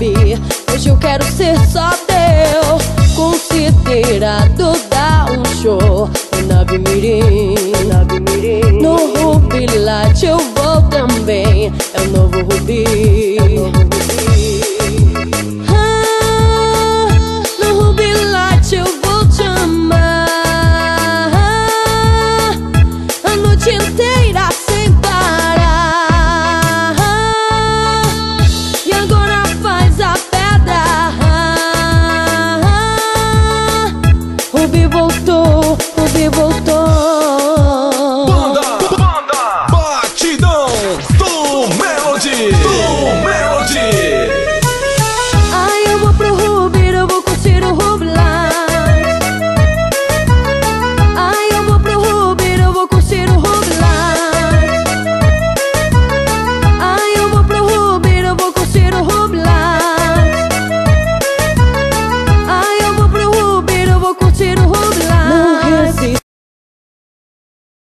ver. Hoje eu quero ser só teu, considerado dar um show. Na Mirim, No Mirim. No Rubilate eu vou também, é o novo Rubi. É o novo Felipe.